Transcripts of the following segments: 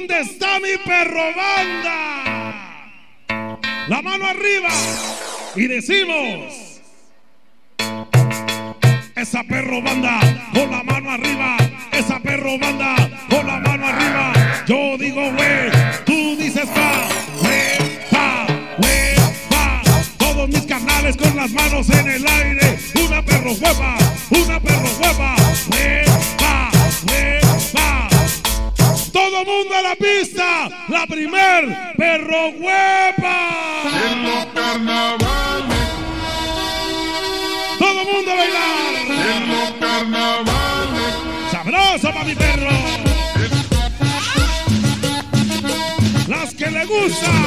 ¿Dónde está mi perro banda? La mano arriba y decimos. Esa perro banda con la mano arriba. Esa perro banda con la mano arriba. Yo digo we, tú dices pa, we, pa, we, pa. Todos mis canales con las manos en el aire. Una perro hueva, La primer perro los carnavales, Todo mundo a bailar. en los carnavales, Sabroso para mi perro. Las que le gustan.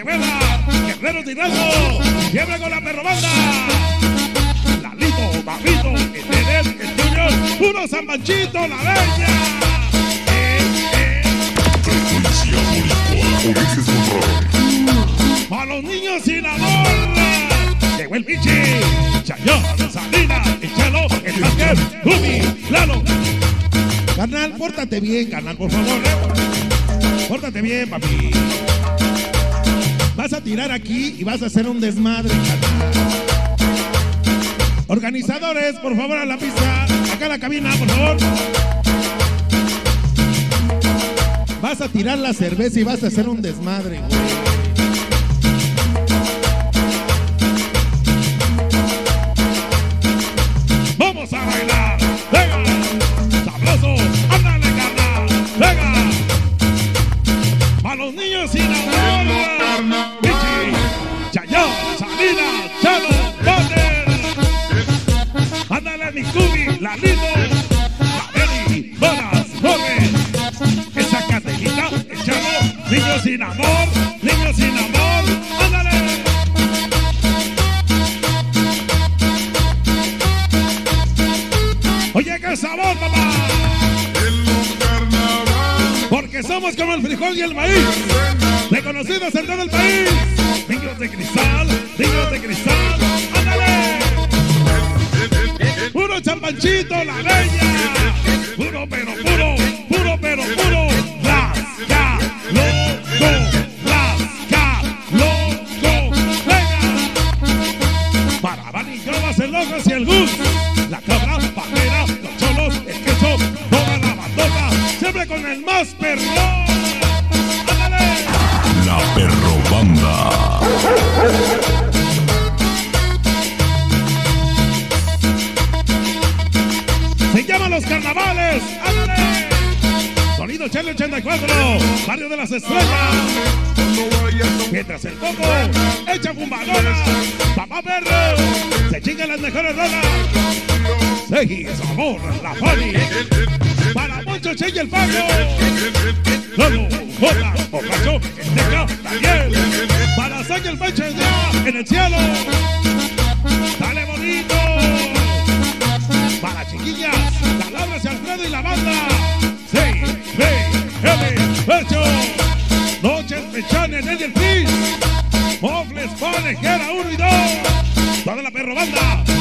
Que vuela. Guerrero tirando. Siempre con la perro banda. Lalito, Babito, el Tener, el Junior. Puro San Panchito, la bella. Eh, eh. Frecuencia los niños sin amor. Llegó el Pichi, Chayón, Salina, el Chelo, el Vázquez, Gumi, Lalo. Carnal, pórtate bien, carnal, por favor. Pórtate bien, papi. Vas a tirar aquí y vas a hacer un desmadre. Organizadores, por favor, a la pista. Acá a la cabina, por favor. Vas a tirar la cerveza y vas a hacer un desmadre. Vamos a bailar. Sin amor. Niños sin amor. Ándale. Oye, qué sabor, papá. Porque somos como el frijol y el maíz. Reconocidos en todo el país. Niños de cristal, niños de cristal. ¡Ándale! Puro champanchito, la bella. Puro pero puro más perrón. ¡Ándale! La Perro Banda. Se llaman los carnavales. ¡Ándale! Sonido Chile 84, Barrio de las Estrellas. Mientras el coco echa fumadora, papá perro se chingan las mejores rolas. Segui, amor, la poli. Para Che y el Paco. Lolo, Jota. Para Saque el en el cielo. Dale bonito. Para chiquillas, palabras y Alfredo y la banda. Sí, sí, M, Pecho. Noches Mechanes en el Delfín. Mofles, Pone, Guerra 1 y 2. Toda la perro banda.